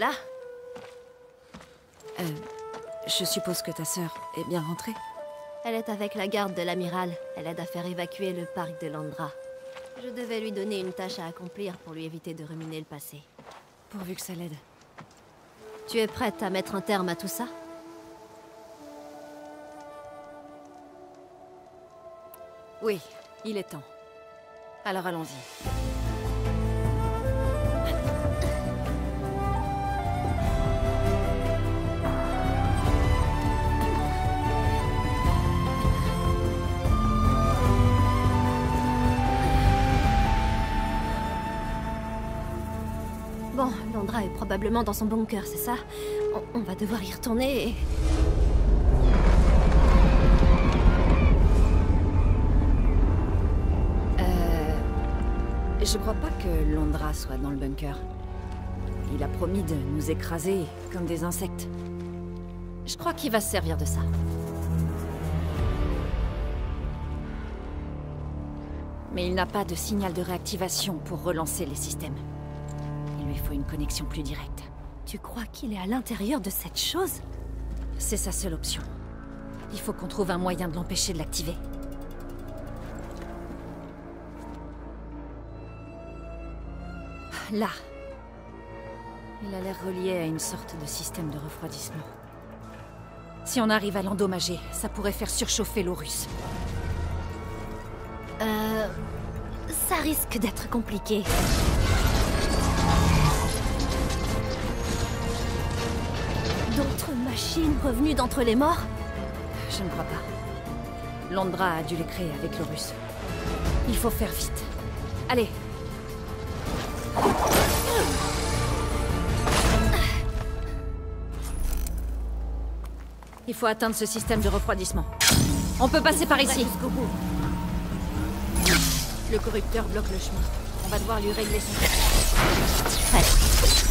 là Euh, je suppose que ta sœur est bien rentrée Elle est avec la garde de l'amiral. Elle aide à faire évacuer le parc de Landra. Je devais lui donner une tâche à accomplir pour lui éviter de ruminer le passé. Pourvu que ça l'aide. Tu es prête à mettre un terme à tout ça? Oui, il est temps. Alors allons-y. Bon, Landra est probablement dans son bunker, c'est ça on, on va devoir y retourner et... Euh... Je crois pas que Londra soit dans le bunker. Il a promis de nous écraser comme des insectes. Je crois qu'il va se servir de ça. Mais il n'a pas de signal de réactivation pour relancer les systèmes. Il faut une connexion plus directe. Tu crois qu'il est à l'intérieur de cette chose? C'est sa seule option. Il faut qu'on trouve un moyen de l'empêcher de l'activer. Là. Il a l'air relié à une sorte de système de refroidissement. Si on arrive à l'endommager, ça pourrait faire surchauffer l'eau russe. Euh... Ça risque d'être compliqué. Machines revenues d'entre les morts Je ne crois pas. Londra a dû les créer avec le russe. Il faut faire vite. Allez Il faut atteindre ce système de refroidissement. On peut passer par ici. Le corrupteur bloque le chemin. On va devoir lui régler son... Allez.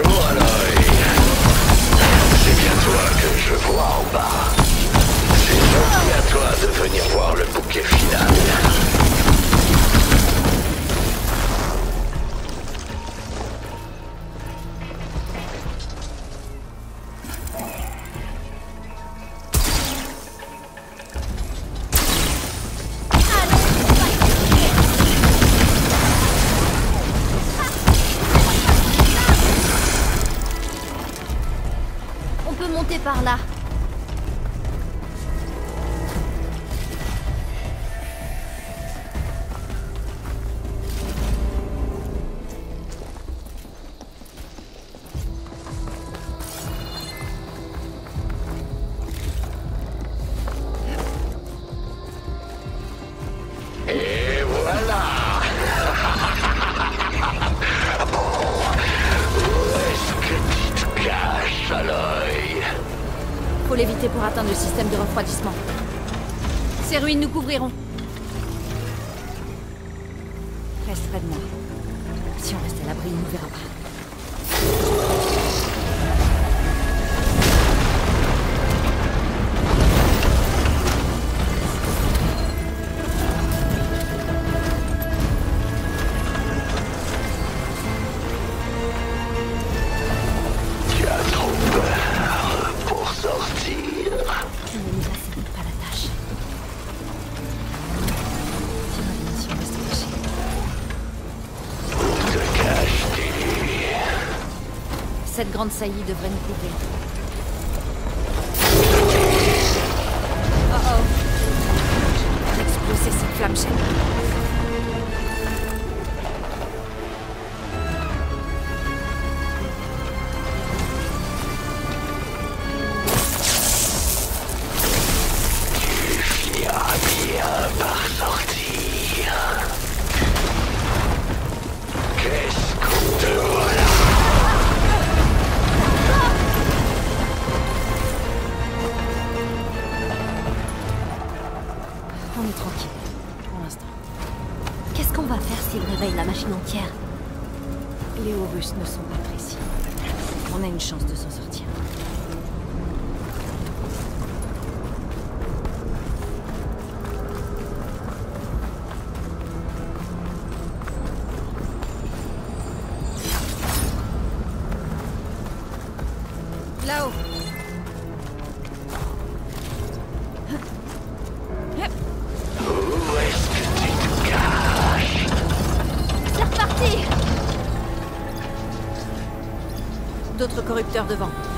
Bonjour Aloy. C'est bien toi que je vois en bas. C'est gentil à toi de venir voir le bouquet final. Par là. Grande saillie devrait nous couvrir. D'autres corrupteurs devant.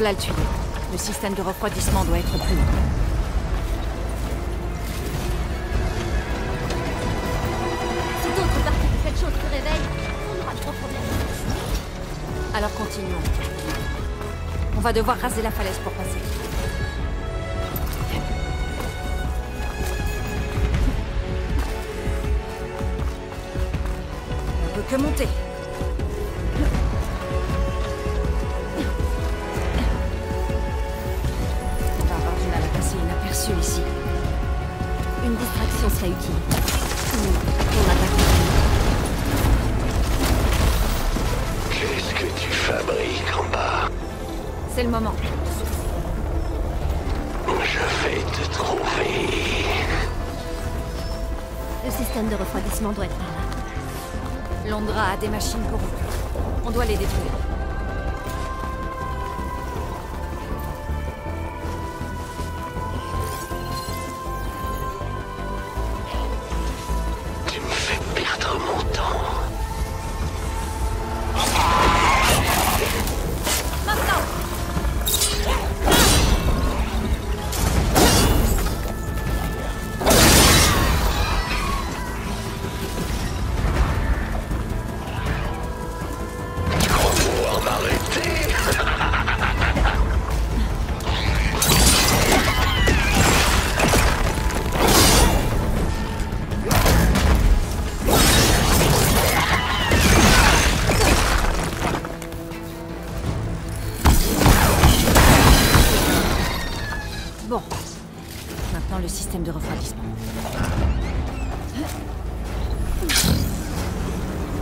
Voilà le tuyau. Le système de refroidissement doit être plus long. Si d'autres parties de cette chose se réveillent, on aura de gros problèmes. Alors continuons. On va devoir raser la falaise pour passer. On peut que monter. Des machines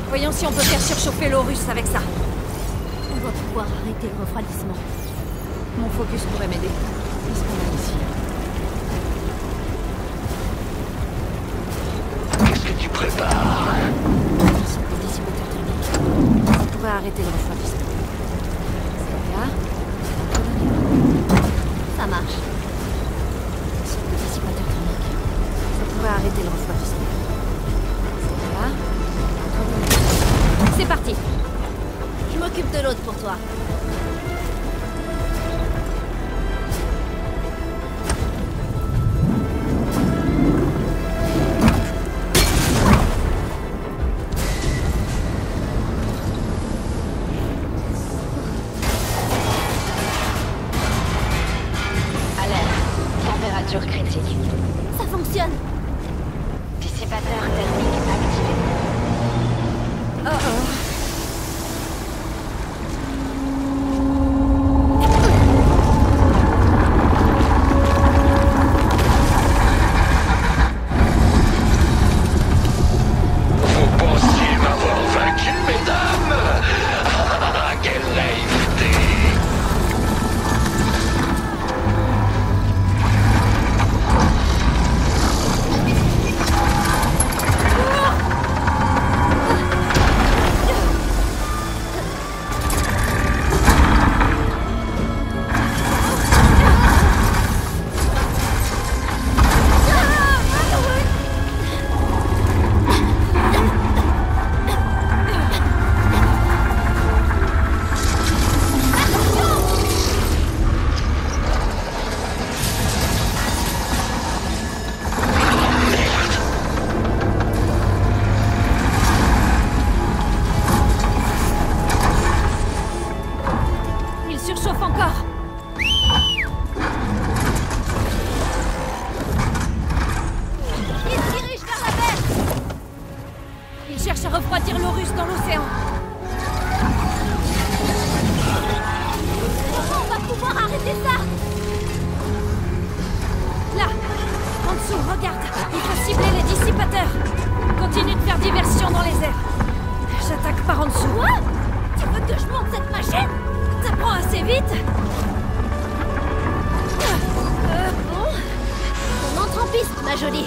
Voyons si on peut faire surchauffer l'eau russe avec ça. On doit pouvoir arrêter le refroidissement. Mon focus pourrait m'aider. Qu'est-ce qu'on a ici Qu'est-ce que tu prépares. Ça pourrait arrêter le refroidissement. C'est là. Ça marche. Pourrait arrêter le refroidissement. C'est parti Je m'occupe de l'autre pour toi. cherche à refroidir l'Horus dans l'océan. On va pouvoir arrêter ça. Là En dessous, regarde. Il faut cibler les dissipateurs. Continue de faire diversion dans les airs. J'attaque par en dessous Quoi? Tu veux que je monte cette machine? Ça prend assez vite. Euh, euh bon. On entre en piste, ma jolie.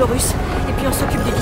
Et puis on s'occupe du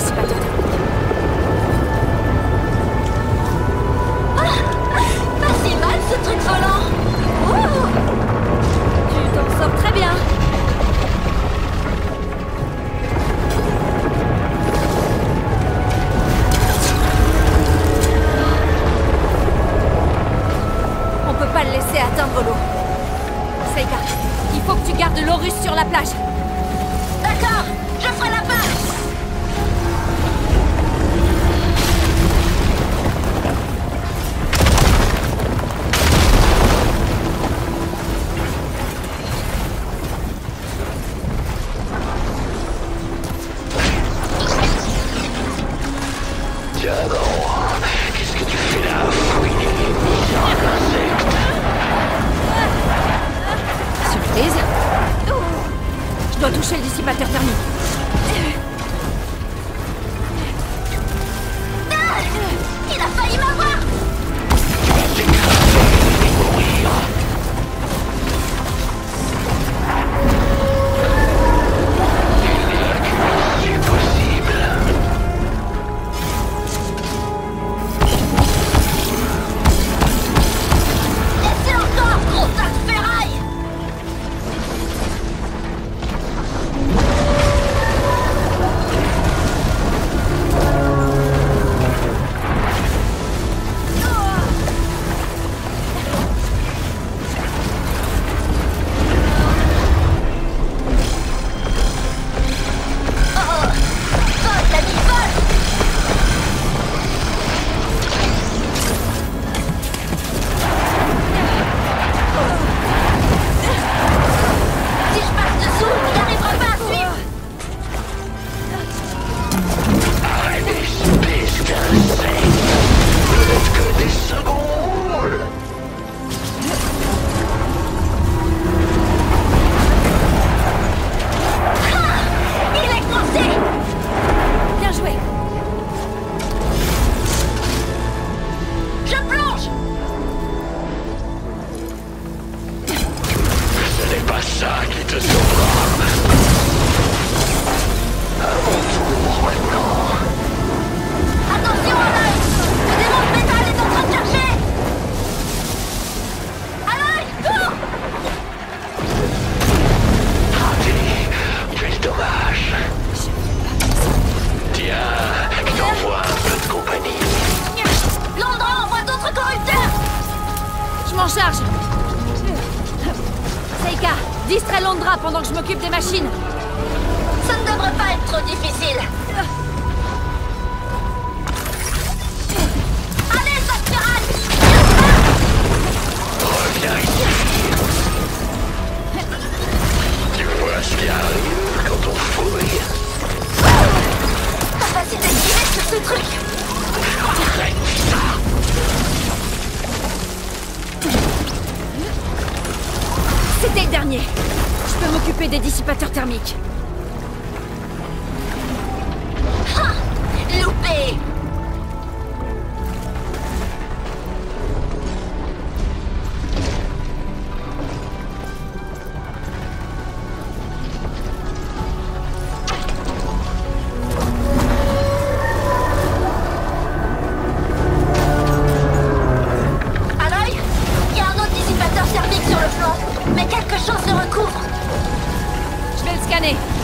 Scanner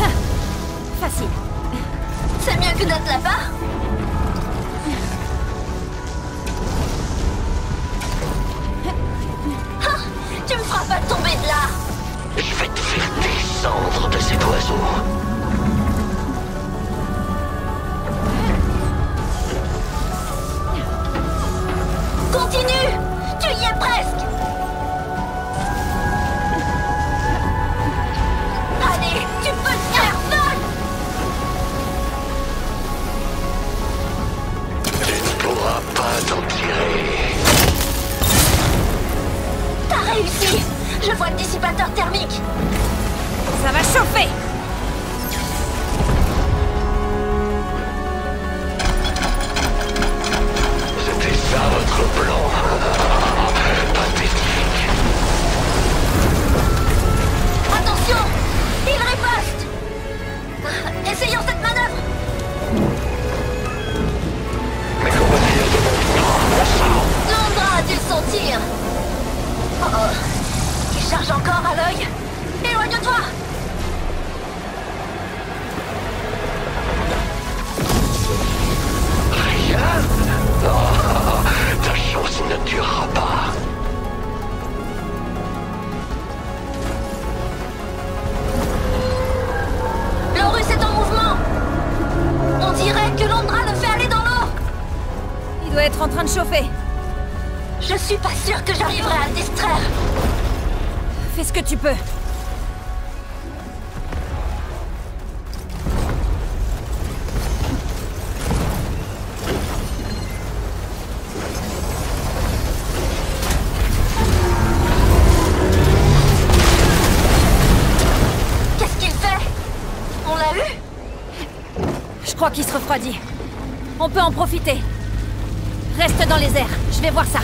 Ah, facile. C'est mieux que d'être là-bas. Ah, tu me feras pas tomber de là. Je vais te faire descendre de cet oiseau. Je vois le dissipateur thermique. Ça va chauffer. Doit être en train de chauffer. Je suis pas sûre que j'arriverai à le distraire. Fais ce que tu peux. Qu'est-ce qu'il fait? On l'a eu? Je crois qu'il se refroidit. On peut en profiter. Reste dans les airs, je vais voir ça.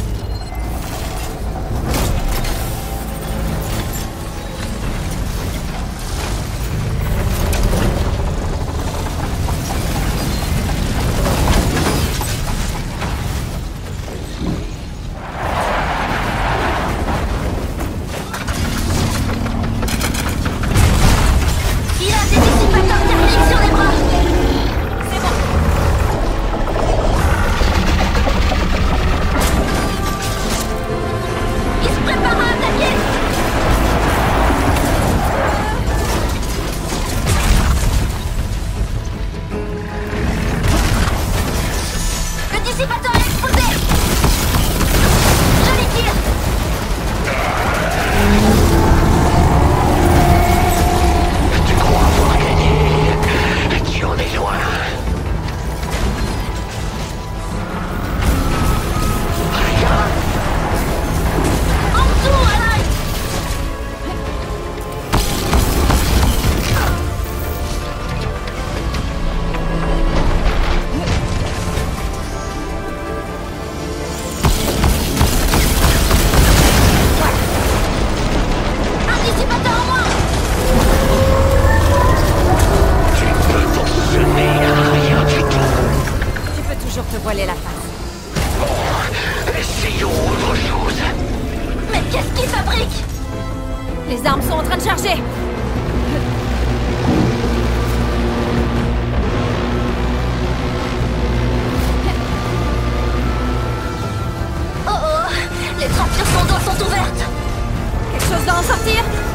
chose d'en sortir.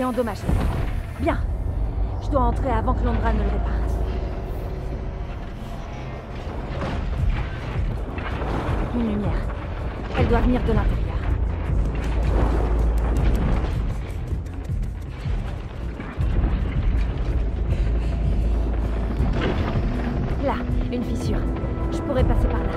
Est. Bien. Je dois entrer avant que Londra ne le répare. Une lumière. Elle doit venir de l'intérieur. Là, une fissure. Je pourrais passer par là.